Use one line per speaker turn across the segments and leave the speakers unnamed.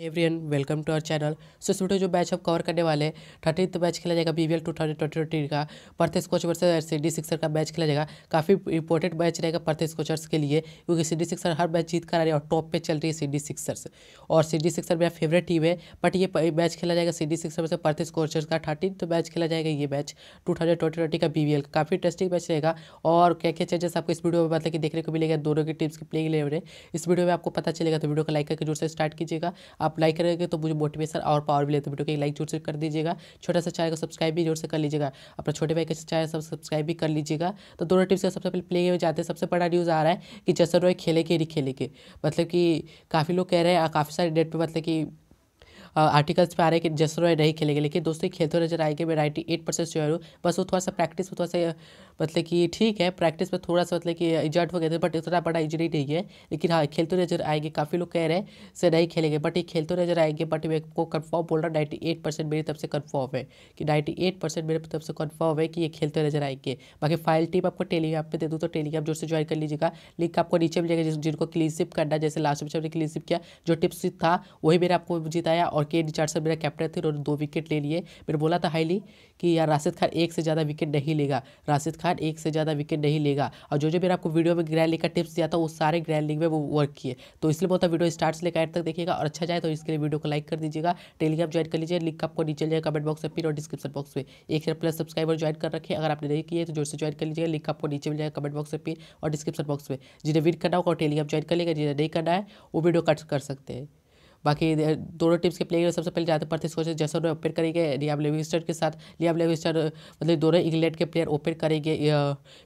Everyone welcome to our channel so इस video जो match हम कवर करने वाले हैं थर्टीथ मैच खेला जाएगा BBL two thousand twenty twenty का। परथेस कोच वर्सेस सिडी सिक्सर का मैच खेला जाएगा। काफ़ी इंपॉर्टेंट मैच रहेगा परथेस कोचर्स के लिए, क्योंकि सिडी सिक्सर हर मैच जीत कर आ रही है और टॉप पे चल रही है सिडी सिक्सर्स और सिडी सिक्सर मेरा फेवरेट टीम है बट ये मैच खेला जाएगा Sydney Sixer versus Perth Scorchers का। थर्टीन मैच खेला जाएगा ये match two thousand twenty twenty का बी काफ़ी इंटरेस्टिंग मैच रहेगा। और क्या क्या चेंजेस आपको इस वीडियो में मतलब कि देखने को मिलेगा? दोनों की टीम्स की प्लेइंग लेवल इस वीडियो में आपको पता चलेगा तो वीडियो को लाइक करके ज़ोर से स्टार्ट कीजिएगा। आप लाइक करेंगे तो मुझे मोटिवेशन और पावर मिले तो वीडियो को लाइक ज़ोर से कर दीजिएगा। छोटा सा चैनल को सब्सक्राइब भी ज़ोर से कर लीजिएगा। अपना छोटे भाई का चैनल सब सब्सक्राइब भी कर लीजिएगा। तो दोनों टीम से सबसे पहले प्ले में जाते हैं। सबसे बड़ा न्यूज़ आ रहा है कि जसर रॉय खेले के नहीं खेले के मतलब कि काफ़ी लोग कह रहे हैं काफ़ी सारे डेट पर मतलब कि आर्टिकल्स पे आ रहे हैं कि जसर नहीं खेलेंगे, लेकिन दोस्तों खेलते नज़र आएँगे, मैं नाइन्टी एट परसेंट श्योर हूँ। बस वो थोड़ा सा प्रैक्टिस में थोड़ा सा मतलब कि ठीक है प्रैक्टिस में थोड़ा सा मतलब कि इजर्ट हो गए थे बट इतना बड़ा इंजरी नहीं है। लेकिन हाँ खेलते नज़र आएँगे, काफ़ी लोग कह रहे हैं से नहीं खेलेंगे। बट ये खेलते नज़र आएँगे बट मेरे को कन्फर्म बोल रहा नाइन्टी एट परसेंट मेरी तरफ़ से कन्फर्म है कि नाइन्टी एट परसेंट मेरे तरफ़ से कन्फर्म है कि ये खेलते नज़र आएँगे। बाकी फ़ाइल टीम आपको टेलीग्राम पे दे दूँ तो टेलीग्राम ज़ोर से ज्वाइन कर लीजिएगा। लिंक आपको नीचे मिलेगा जिनको क्लीन सिप करना जैसे लास्ट में हमने क्लीन किया, जो टिप्स था, वही मेरा आपको जिताया और के रिचार्ड सर मेरा कैप्टन थे, उन्होंने दो विकेट ले लिए। मैंने बोला था हाईली कि यार राशिद खान एक से ज़्यादा विकेट नहीं लेगा। राशिद खान एक से ज़्यादा विकेट नहीं लेगा। और जो जो मेरा आपको वीडियो में ग्रैंड लीग का टिप्स दिया था, वो सारे ग्रैंड लीग में वो वर्क किए। तो इसलिए बहुत वीडियो स्टार्ट से लेकर एंड तक देखिएगा। और अच्छा जाए तो इसके लिए वीडियो को लाइक कर दीजिएगा। टेलीग्राम ज्वाइन कर लीजिए। लिंक आपको नीचे जाए कमेंट बॉक्स में पिन और डिस्क्रिप्शन बॉक्स में। एक हज़ार प्लस सब्सक्राइबर ज्वाइन कर रखे। अगर आपने नहीं किए तो ज़ोर से ज्वाइन कर लीजिएगा। लिंक आपको नीचे मिल जाएगा कमेंट बॉक्स में पिन और डिस्क्रिप्शन बॉक्स में। जिन्हें वीड करना होगा और टेलीग्राम ज्वाइन कर लेगा। जिन्हें नहीं करना है, वो वीडियो कट कर सकते हैं। बाकी दोनों टीम्स के प्लेयर सबसे पहले जाते पड़ते सोचे जैसे उन्हें ओपन करेंगे लियाम लेविस्टर के साथ लियाम लेविस्टर मतलब दोनों इंग्लैंड के प्लेयर ओपन करेंगे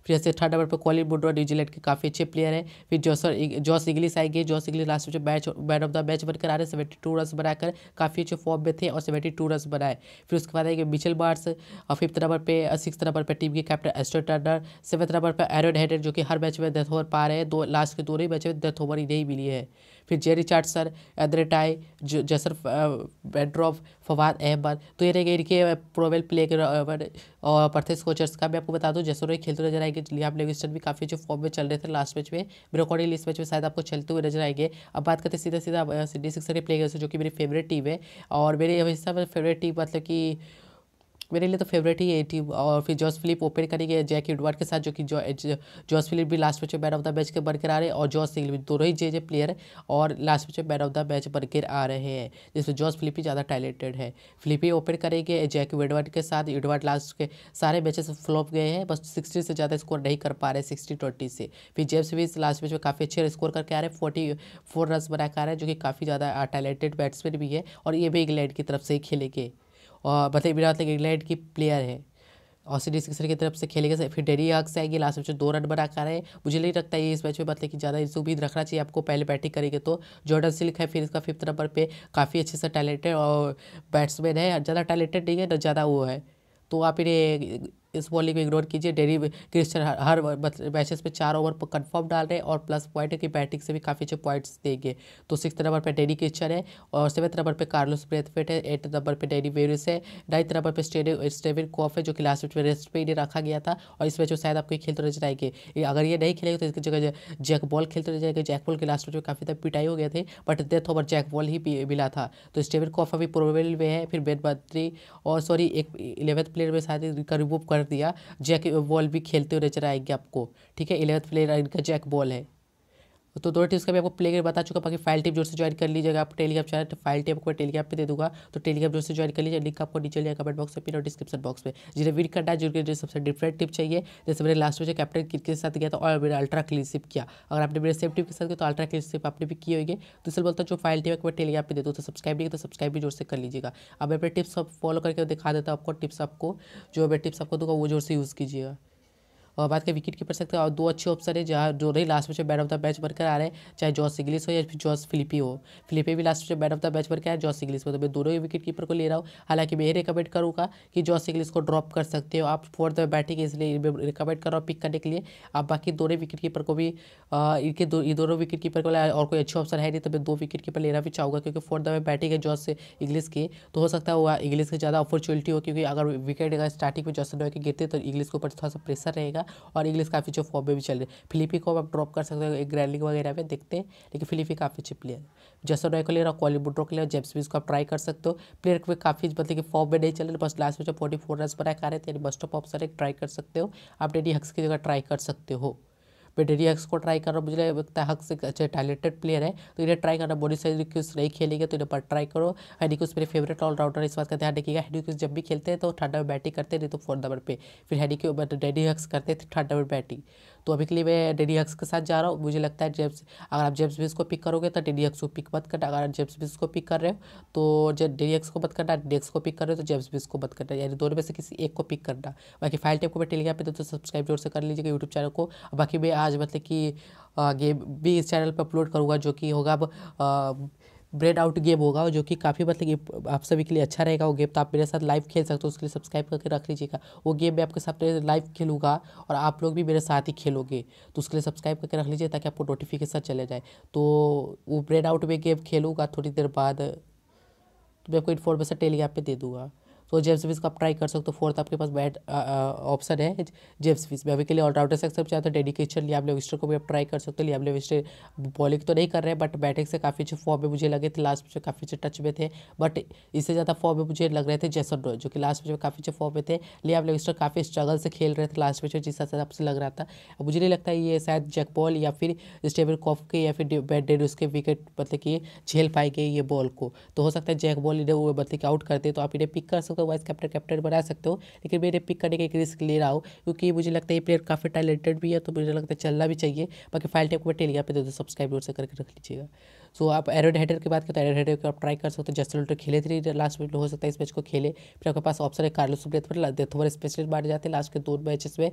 फिर ऐसे थर्ड नंबर पर कॉलिन मुड्रो न्यूजीलैंड के काफ़ी अच्छे प्लेयर हैं, फिर जॉसर जॉस इंग्लिश आएँगे, जॉस इंग्लिश लास्ट में match man of the match बनकर आ रहे सेवेंटी टू रन बनाकर काफ़ी अच्छे फॉर्म में थे और सेवेंटी टू रन बनाए। फिर उसके बाद आएँगे मिचल बार्स और फिफ्थ नंबर पर सिक्स नंबर पर टीम के captain Ashton Turner seventh number पर एरन हेडर जो कि हर मैच में डेथ ओवर पा रहे हैं, दो लास्ट के दोनों ही मैच में डेथ ओवर ही नहीं मिली है। फिर जेरी चार्टसर एदरेटाई जसर बेड्रॉफ, फवाद, अहमद तो ये रहेंगे इनके प्रोवेल प्ले और परथेस कोचर्स का। मैं आपको बता दूँ, जैसे खेलते नज़र आएँगे लियाम लेविस्टन भी काफ़ी जो फॉर्म में चल रहे थे लास्ट मैच में, मेरे अकॉर्डिंग इस मैच में शायद आपको चलते हुए नज़र आएँगे। अब बात करते सीधा सीधा सिडनी सिक्सर के प्ले जो कि मेरी फेवरेट टीम है, और मेरी हमेशा फेवरेट टीम मतलब कि मेरे लिए तो फेवरेट ही टीम और फिर जॉस फिलिप ओपन करेंगे जैक एडवर्ड के साथ, जो कि जॉस फिलिप भी लास्ट मैच में मैन ऑफ़ द मैच के बनकर आ रहे हैं और जॉस सिंगल भी दोनों ही जे जे प्लेयर और लास्ट मैच में मैन ऑफ़ द मैच बनकर आ रहे हैं, जिसमें जॉस फिलिप ही ज़्यादा टैलेंटेड है। फिलिप ही ओपन करेंगे जैक एडवर्ड के साथ एडवर्ड लास्ट के सारे मैचेस फ्लॉप गए हैं, बस सिक्सटी से ज़्यादा स्कोर नहीं कर पा रहे सिक्सटी ट्वेंटी से। फिर जेम्स भी लास्ट मैच में काफ़ी अच्छे स्कोर करके आ रहे हैं फोर्टी फोर रन बना के आ रहे हैं जो कि काफ़ी ज़्यादा टैलेंटेड बैट्समैन भी है, और ये भी इंग्लैंड की तरफ़ से ही खेलेंगे और मतलब विराट मतलब इंग्लैंड की प्लेयर है। सिटी सिक्सर की तरफ़ से खेलेगा फिर डेरी आग से आएँगे। लास्ट मैच में दो रन बना कर रहे मुझे नहीं लगता है इस मैच में मतलब कि ज़्यादा उम्मीद रखना चाहिए आपको पहले बैटिंग करेंगे तो। जॉर्डन सिल्क है, फिर इसका फिफ्थ नंबर पे काफ़ी अच्छे से टैलेंटेड और बैट्समैन है। ज़्यादा टैलेंटेड नहीं है ना ज़्यादा वो है। तो आप इन्हें इस बॉलिंग को इग्नोर कीजिए। डेरी क्रिस्टन हर मैचेस में चार ओवर पर कन्फर्म डाल रहे हैं और प्लस पॉइंट की बैटिंग से भी काफ़ी अच्छे पॉइंट्स देंगे। तो सिक्स नंबर पर डेरी क्रिस्टन है और सेवन्थ नंबर पर कार्लोस ब्रेथफेट है एट नंबर पर डेरी वेरिस है नाइन्थ नंबर पर स्टेडियम स्टेविन कॉफ है, जो कि लास्ट मैच में रेस्ट पर ही रखा गया था और इस मैच में शायद आपको खेलते नज़र आएँगे अगर ये नहीं खेलेंगे तो इसकी जगह जैक बॉल खेलते नज़र आएँगे जैक बॉल के लास्ट मैच में काफ़ी तक पिटाई हो गए थे but death over Jack Ball ही मिला था। तो स्टेविन कॉफ अभी प्रोबेबल में है, फिर बेन बद्री और सॉरी एक इलेवंथ प्लेयर में शायद रिमूव कर दिया। जैक बॉल भी खेलते हुए नज़र आएँगे आपको। ठीक है? इलेवंथ प्लेयर इनका जैक बॉल है। तो दोनों टिप्स का भी आपको प्ले बता चुका बाकी फ़ाइल टीम ज़ोर से ज्वाइन कर लीजिएगा। आप टेलीग्राम चैनल तो फ़ाइल टीम आपको टेलीग्राम पे दे दूँगा। तो टेलीग्राम ज़ोर से ज्वाइन कर लीजिए। लिंक आपको नीचे लिया कमेंट बॉक्स में पिन और डिस्क्रिप्शन बॉक्स में। जिन्हें वीड करना है, जिनके सबसे डिफरेंट टिप चाहिए। जैसे मैंने लास्ट में कैप्टन किट के साथ गया था, और मैंने अल्ट्रा क्लीनशिप किया। अगर आपने मेरे सेम टिप के साथ किया तो अल्ट्रा क्लीनशिप आपने भी की होगी। तो इसलिए बोलता जो फ़ाइल टीम मैं टेलीग्राम पर दे दूँ तो सब्सक्राइब नहीं तो सब्सक्राइब भी ज़ोर से कर लीजिएगा। अब मैं अपने टिप्स फॉलो करके दिखा देता हूँ आपको टिप्स आपको। जो मैं टिप्स आपको दूँगा, वो ज़ोर से यूज़ कीजिएगा। और बात करें विकेट कीपर सकते हैं। और दो अच्छे ऑप्शन है, जहाँ जो रही लास्ट में बैट ऑफ़ द मैच बनकर आ रहे हैं, चाहे जॉस इंग्लिस हो या फिर जॉस फिलिपी हो। फिलिपी भी लास्ट में बैट ऑफ़ द मैच बनकर आए जॉस इंग्लिस में तो मैं दोनों ही विकेट कीपर को ले रहा हूँ। हालाँकि मैं ये रिकमेंड करूँगा कि जॉस इंग्लिश को ड्रॉप कर सकते हो। आप फोर्थ में बैटिंग इसलिए रिकमेंड कर रहा हूँ पिक करने के लिए। आप बाकी दोनों विकेट कीपर को भी इनके दो दोनों विकेट कीपर को और कोई अच्छे ऑप्शन है नहीं तो मैं दो विकेट कीपर लेना भी चाहूँगा, क्योंकि फोर्थ में बैटिंग है जॉस से इंग्लिश की। तो हो सकता है वो इंग्लिश की ज़्यादा अपॉर्चुनिटी हो, क्योंकि अगर विकेट स्टार्टिंग में जॉस की गिरते तो इंग्लिस के ऊपर थोड़ा सा प्रेशर रहेगा। चलेगा और इंग्लिश काफ़ी अच्छे फॉर्म में भी चल रही है। फिलिपी को आप ड्रॉप कर सकते हो, एक ग्रैंडिंग वगैरह में देखते हैं, लेकिन फिलिपी काफ़ी अच्छी प्लेयर जैसा रॉय को ले रहा कॉलीवुड रॉक के लिए जेम्स बीस को आप ट्राई कर सकते हो। प्लेयर को काफ़ी मतलब कि फॉर्म में नहीं चल रहे, बस लास्ट में जो फोर्टी फोर रन बनाए खा रहे थे बस्ट ऑफ़ ऑप्शन एक ट्राई कर सकते हो। आप डेडी हक्स की जगह ट्राई कर सकते हो। डेडी हक्स को ट्राई करो। मुझे लगता है हक्स एक अच्छे टैलेंटेड प्लेयर है। तो इन्हें ट्राई करना बोली क्यूस नहीं खेलेंगे तो इन्हें पर ट्राई करो। हैडिक्यूस मेरे फेवरेट ऑलराउंडर इस बात का ध्यान रखिएगा। हैडिक्यूस जब भी खेलते हैं तो ठंडा में बैटिंग करते हैं, नहीं तो फोर्थ नंबर पर फिर हैडिक्यू डेडी हक्स करते थे ठंडा में बैटिंग तो अभी के लिए मैं डेडी हक्स के साथ जा रहा हूँ। मुझे लगता है जेम्स अगर आप जेम्स बिस को पिक करोगे तो डेडी हक्स को पिक मत करना। अगर जेम्स बिस को पिक कर रहे हो तो जब डेडी हक्स को मत करना। डेडी को पिक कर रहे हो तो जेम्स बिस को मत करना। यानी दोनों में से किसी एक को पिक करना। बाकी फ़ाइल टाइप को मैं टेलीग्राम पे तो सब्सक्राइब ज़ोर से कर लीजिएगा यूट्यूब चैनल को। बाकी मैं आज मतलब कि गेम भी इस चैनल पर अपलोड करूँगा, जो कि होगा अब ब्रेड आउट गेम होगा जो कि काफ़ी मतलब आप सभी के लिए अच्छा रहेगा वो गेम तो आप मेरे साथ लाइव खेल सकते हो, उसके लिए सब्सक्राइब करके रख लीजिएगा। वो गेम मैं आपके साथ लाइव खेलूँगा और आप लोग भी मेरे साथ ही खेलोगे तो उसके लिए सब्सक्राइब करके रख लीजिए ताकि आपको नोटिफिकेशन चले जाए। तो वो ब्रेड आउट में गेम खेलूँगा थोड़ी देर बाद तो मैं आपको इन्फॉर्मेशन टेलीग्राम पर दे दूँगा। तो जेम्स फिस का आप ट्राई कर सकते हो। फोर्थ आपके पास बैट ऑप्शन है जेम्स फिस में। अभी के लिए ऑलराउंडर से सब चाहते हो डेडिकेशन लियाम लेविस्टर को भी आप ट्राई कर सकते हो। लियाम लेविस्टर बॉलिंग तो नहीं कर रहे हैं बट बैटिंग से काफ़ी अच्छे फॉर्म में मुझे लगे थे लास्ट में काफ़ी अच्छे टच में थे। बट इससे ज़्यादा फॉर्म में मुझे लग रहे थे जैसन रॉय जो कि लास्ट मैच में काफ़ी अच्छे फॉर्म में थे। लियाम लेविस्टर काफ़ी स्ट्रगल से खेल रहे थे लास्ट मैच में जिस हिसाब से लग रहा था। मुझे नहीं लगता ये शायद जैक बॉल या फिर स्टेबल कॉफ के या फिर बैट डेड उसके विकेट मतलब कि झेल पाएँगे ये बॉल को। तो हो सकता है जैक बॉल इन्हें वो मतलब कि आउट करते तो आप इन्हें पिक कर सकते हो वाइस कैप्टन कैप्टन बना सकते हो। लेकिन मेरे पिक करने का एक रिस्क ले रहा हूँ, क्योंकि मुझे लगता है ये प्लेयर काफ़ी टैलेंटेड भी है तो मुझे लगता है चलना भी चाहिए। बाकी फ़ाइल टेक को मैं टेलीग्राम पे दे सब्सक्राइब से करके रख लीजिएगा। सो आप एरोड हेडर की बात करें तो एरोड हेडर को आप ट्राई कर सकते हो। जस्ट लोटर खेले थे लास्ट में हो सकता है इस मैच को खेले। फिर आपके पास ऑप्शन है कार्लोस ब्रेथ पर डेथ ओवर स्पेशलिस्ट बांटे जाते हैं। लास्ट के दो मैचेस में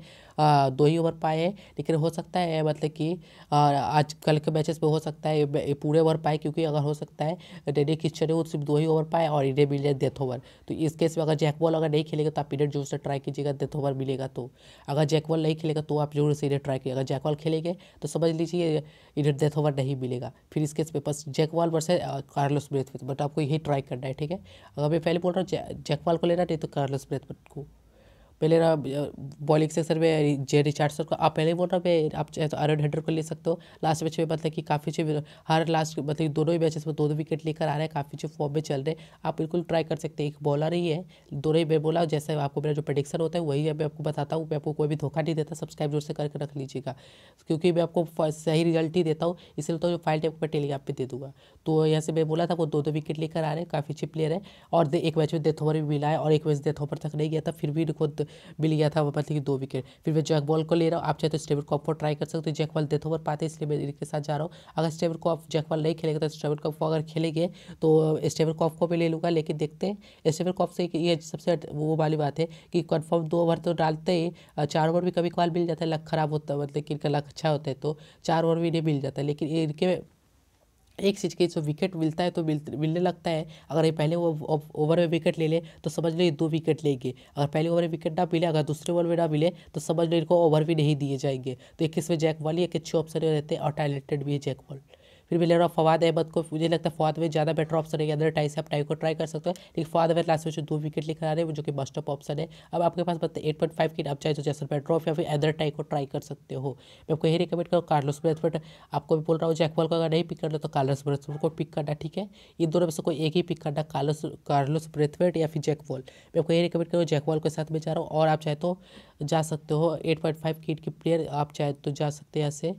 दो ही ओवर पाए हैं। लेकिन हो सकता है मतलब कि आज कल के मैचेस में हो सकता है पूरे ओवर पाए, क्योंकि अगर हो सकता है डेडी किचन है वो सिर्फ़ दो ही ओवर पाए और इन्हें मिल जाए डेथ ओवर तो इस केस में अगर जैक बॉल अगर नहीं खेलेगा तो आप इन्हें जो से ट्राई कीजिएगा डेथ ओवर मिलेगा तो। अगर जैक बॉल नहीं खेलेगा तो आप ज़रूर से इन्हें ट्राई कीजिए अगर जैक बॉल खेलेंगे तो समझ लीजिए इन्हें डेथ ओवर नहीं मिलेगा। फिर इस केस में बस Jack Ball versus Carlos Brathwaite but आपको यही ट्राई करना है, ठीक है? अगर मैं पहले बोल रहा हूँ जैकवाल को लेना नहीं तो कार्लोस ब्रेथ को। पहले बॉलिंग सेक्शन में जे रिचार्डसन को, आप पहले बोल रहा हूँ आप चाहे तो आरन हेडर को ले सकते हो। लास्ट मैच में मतलब कि काफ़ी अच्छे हर लास्ट मतलब दोनों ही मैचेस में दो दो विकेट लेकर आ रहे हैं, काफ़ी अच्छे फॉर्म में चल रहे हैं। आप बिल्कुल ट्राई कर सकते हैं, एक बॉलर ही है। दोनों ही मैं बोला, जैसे आपको मेरा जो प्रडिक्शन होता है, वही मैं आपको बताता हूँ। मैं आपको कोई भी धोखा नहीं देता सब्सक्राइब ज़ोर से करके रख लीजिएगा। क्योंकि मैं आपको सही रिज़ल्ट ही देता हूँ, इसलिए तो फ़ाइल टाइप पर टेलीग्राफ पे दे दूँगा। तो यहाँ से मैं बोला था, वो दो दो विकेट लेकर आ रहे हैं, काफ़ी अच्छे प्लेयर है। और एक मैच में डेथ ओवर भी मिला है, और एक मैच डेथ ओवर तक नहीं गया था, फिर भी खुद मिल गया था मतलब कि दो विकेट फिर मैं जैक बॉल को ले रहा हूँ। आप चाहे तो स्टेबल कॉप को ट्राई कर सकते हो। जैक बॉल डेथ ओवर पाते इसलिए मैं इनके साथ जा रहा हूँ। अगर स्टेबल कॉप जैक बॉल नहीं खेलेगा तो स्टेबल कॉप को अगर खेलेंगे तो स्टेबल कॉप को भी ले लूँगा। लेकिन देखते हैं स्टेबल कॉप से ये सबसे वो वाली बात है कि कन्फर्म दो ओवर तो डालते ही चार ओवर भी कभी कभार मिल जाता है। लक खराब होता है मतलब कि इनका लक अच्छा होता है तो चार ओवर भी नहीं मिल जाता। है लेकिन इनके एक चीज़ के, जो विकेट मिलता है तो मिल, मिलने लगता है। अगर ये पहले वो ओवर में विकेट ले ले तो समझ लो ये दो विकेट लेंगे। अगर पहले ओवर में विकेट ना मिले, अगर दूसरे ओवर में ना मिले तो समझ लो इनको ओवर भी नहीं दिए जाएँगे। तो एक इसमें जैक वाली एक अच्छे ऑप्शन रहते हैं? और टैलेंटेड भी है जैक बॉल फिर भी ले रहा फवाद अहमद को मुझे लगता है फवाद में ज़्यादा बेटर ऑप्शन है अदर टाई से आप टाई को ट्राई कर सकते हो। लेकिन फवाद अहमद लास्ट में जो दो विकेट लेकर आ रहे हैं जो कि मस्ट ऑप्शन है। अब आपके पास मतलब एट पॉइंट फाइव की आप चाहे तो जैसे पेट्रॉफ या फिर अदर टाई को ट्राई कर सकते हो। मैं आपको यही रिकमेंड करूँ कार्लोस ब्रेथफर्ड आपको भी बोल रहा हूँ जैकबॉल को अगर नहीं पिक करना तो कार्लोस ब्रेथफर्ड को पिक करना, ठीक है? इन दोनों में से कोई एक ही पिक करना कार्लोस कार्लोस ब्रेथफर्ड या फिर जैकबॉल मैं आपको यही रिकमेंड करूँ जैकबॉल के साथ में जा रहा हूँ और आप चाहे तो जा सकते हो। एट पॉइंट फाइव किट की प्लेयर आप चाहे तो जा सकते हैं ऐसे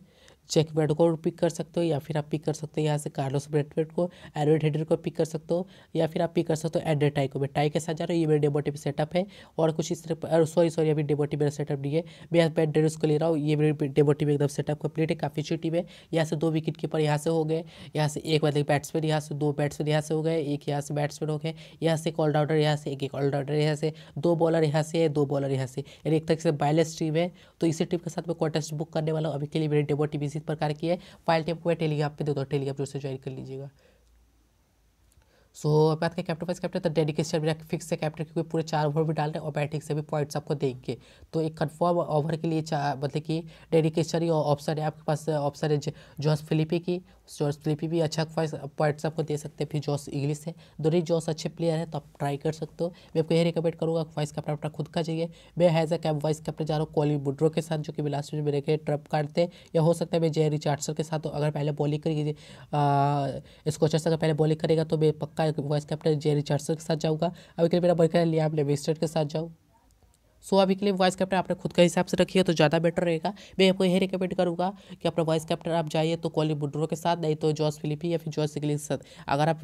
चेक बेड को पिक कर सकते हो या फिर आप पिक कर सकते हो यहाँ से कार्लोस ब्रेडवेट को एरोड हेडर को पिक कर सकते हो या फिर आप पिक कर सकते हो एडर टाई को टाई के साथ जा रहा हूँ ये मेरा डेबोटिव सेटअप है और कुछ इस तरह सॉरी सॉरी अभी डेबोटिव मेरा सेटअप नहीं है मैं यहाँ बैट डेडर्स को ले रहा हूँ ये मेरे डेबोटिव एकदम सेटअप कंप्लीट है काफ़ी अच्छी टीम है यहाँ से दो विकेट कीपर यहाँ से हो गए यहाँ से एक मतलब बैट्समैन यहाँ से दो बैट्समैन यहाँ से हो गए एक यहाँ से बैट्समैन हो गए यहाँ से एक ऑलराउंडर यहाँ से एक एक ऑलराउंडर यहाँ से दो बॉलर यहाँ से दो बॉलर यहाँ से एक तरह से बैलेंस टीम है तो इसी टीम के साथ मैं कॉन्टेस्ट बुक करने वाला हूँ अभी के लिए मेरी डेबो इसी प्रकार की है फ़ाइल टेप हुआ टेलीग्राफ पे दे दो टेलीग्राम जो से ज्वाइन कर लीजिएगा। सो बात का कैप्टन वाइस कैप्टन तो डेडिकेशन मेरा फिक्स है कैप्टन क्योंकि पूरे चार ओवर भी डाल रहे हैं और बैटिंग से भी पॉइंट्स आपको देंगे। तो एक कन्फर्म ओवर के लिए मतलब कि डेडिकेशन ही ऑप्शन है, आपके पास ऑप्शन है जॉस फिलिपी की जॉस फिलिपी भी अच्छा पॉइंट्स आपको दे सकते हैं। फिर जॉस इंग्लिश है। दोनों ही जॉस अच्छे प्लेयर हैं तो आप ट्राई कर सकते हो। मैं आपको यही रिकमेंड करूँगा वाइस कैप्टन अपना खुद का चाहिए। मैं has a cap vice captain जा रहा हूँ कॉली बुड्रो के साथ, जो कि लास्ट में मेरे के ट्रप काटते या हो सकता है मैं जय रिचार्डसर के साथ अगर पहले बॉलिंग करेगी स्कोचर से अगर पहले बॉलिंग करेगा तो मैं पक्का वाइस कैप्टन जय रिचार्डसर के साथ जाऊँगा। अभी मेरा बॉलिंग लिया लेविस्टर के साथ जाऊँ। सो अभी के लिए वॉइस कैप्टन आपने खुद के हिसाब से रखिए तो ज़्यादा बेटर रहेगा। मैं आपको यही रिकमेंड करूँगा कि अपना वॉइस कैप्टन आप जाइए तो कॉली बुड्रो के साथ, नहीं तो जॉस फिलिपी या फिर जॉस सिगली के साथ। अगर आप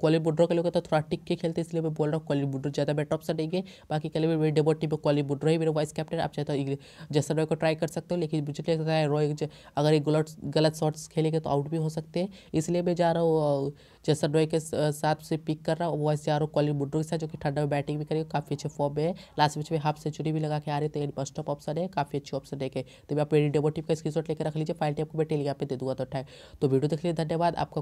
कॉली बुड्रो के लोगे तो थोड़ा टिक के खेलते इसलिए मैं बोल रहा हूँ कॉली बुड्रो ज़्यादा बेटर ऑप्शन देंगे। बाकी के लिए मेरे डेबो टीम में कॉली बुड्रो ही मेरे वॉइस कैप्टन आप चाहे तो जैसा रॉय को ट्राई कर सकते हो, लेकिन मुझे लगता है रॉय अगर एक गलत गलत शॉट्स खेलेंगे तो आउट भी हो सकते हैं। इसलिए मैं जा रहा हूँ जैसा रॉय के साथ से पिक कर रहा हूँ। वॉइस जा रहा हूँ कॉली बुड्रो के साथ, जो कि ठंडा में बैटिंग भी करेगा, काफ़ी अच्छे फॉर्म में है। लास्ट मैच में हाफ़ सेंचुरी भी लगा के आ रहे थे तो फ़र्स्ट ऑफ़ ऑप्शन है, काफ़ी अच्छी ऑप्शन है तो भी आप मेरी टिप का स्क्रीन लेकर रख लीजिए फ़ाइल टाइप को मैं टेलीग्राम पे दे दूँगा तो उठाए। तो वीडियो देख लीजिए धन्यवाद, आपका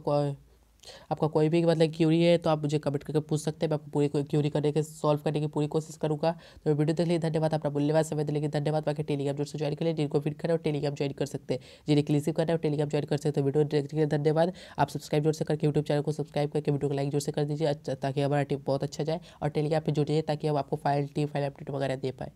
आपका कोई भी मतलब क्यूरी है तो आप मुझे कमेंट करके पूछ सकते हैं। मैं आपको पूरी क्यूरी करने के सॉल्व करने की पूरी कोशिश करूँगा। तो वीडियो देख लिए, धन्यवाद। अपना मूल्यवाद समय देने के धन्यवाद। बाकी टेलीग्राम जो से ज्वाइन करें जिनको फिट करें और टेलीग्राम ज्वाइन कर सकते हैं। जिन्हें क्लिसिव करना है टेलीग्राम ज्वाइन कर सकते हैं। वीडियो देखने के लिए धन्यवाद। आप सब्सक्राइब ज़ोर से करके यूट्यूब चैनल को सब्सक्राइब करके वीडियो को लाइक ज़ोर से कर दीजिए ताकि हमारा टीम बहुत अच्छा जाए और टेलीग्राम पर जुड़िए ताकि हम आपको फ़ाइल टी फ़ाइल अपडेट वगैरह दे पाए।